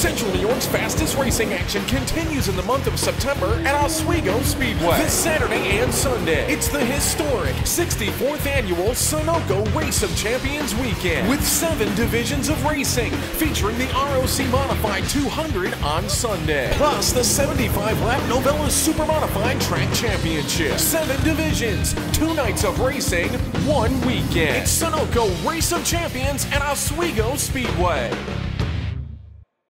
Central New York's fastest racing action continues in the month of September at Oswego Speedway. This Saturday and Sunday, it's the historic 64th annual Sunoco Race of Champions weekend with seven divisions of racing featuring the ROC Modified 200 on Sunday, plus the 75 lap Novelis Super Modified Track Championship. Seven divisions, two nights of racing, one weekend. It's Sunoco Race of Champions at Oswego Speedway.